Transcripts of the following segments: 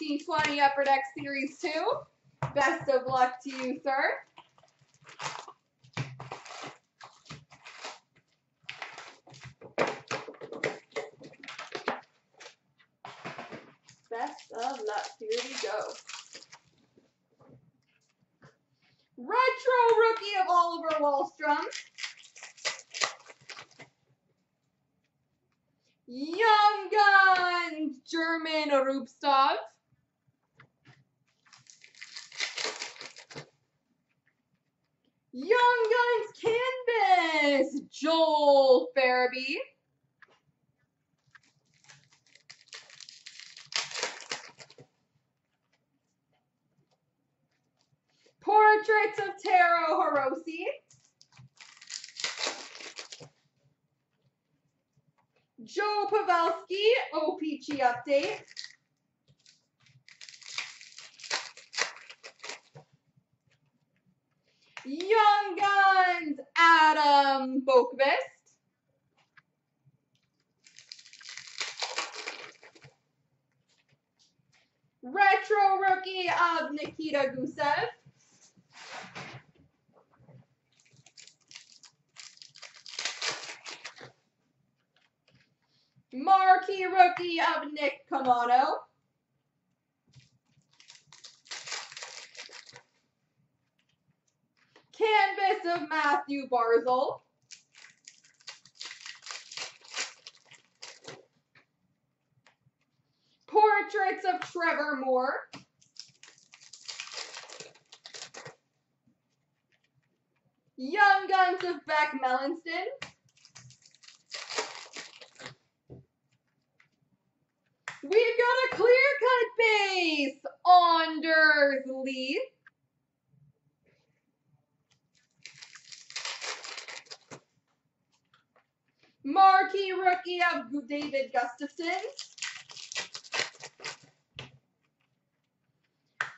1920 Upper Deck Series 2. Best of luck to you, sir. Best of luck. Here we go. Retro rookie of Oliver Wahlstrom. Young Guns, German Rubtsov. Young Guns Canvas, Joel Farabee. Portraits of Taro Hirose. Joe Pavelski, OPG update. Young Guns, Adam Boqvist. Retro rookie of Nikita Gusev. Marquee rookie of Nick Caamano. Canvas of Mathew Barzal. Portraits of Trevor Moore. Young Guns of Beck Malenstyn. We've got a clear cut base, Anders Lee. Marquee rookie of David Gustafsson.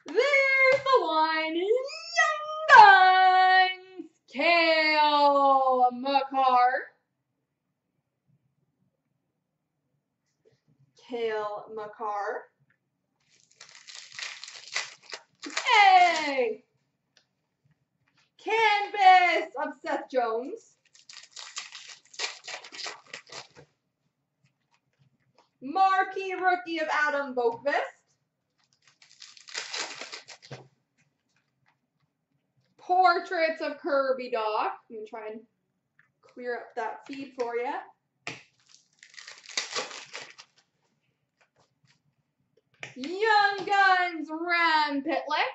There's the line. Young Guns, Cale Makar. Cale Makar. Hey! Canvas of Seth Jones. Marquee rookie of Adam Boqvist. Portraits of Kirby Dach. I'm going to try and clear up that feed for you. Young Guns Rem Pitlick.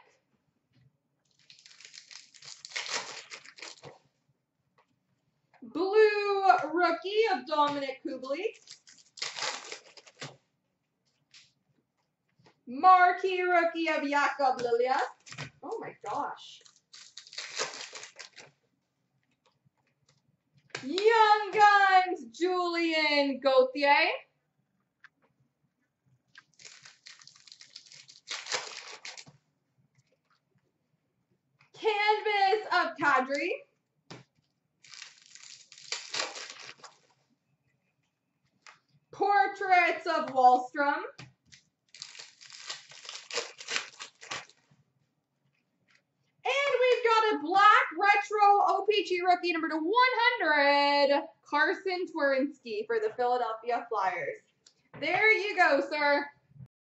Blue rookie of Dominik Kubalik. Marquee rookie of Jakob Lilja. Oh my gosh. Young Guns Julien Gauthier. Canvas of Kadri. Portraits of Wahlstrom. And we've got a black OPG rookie number to 100, Carson Twarynski for the Philadelphia Flyers. There you go, sir.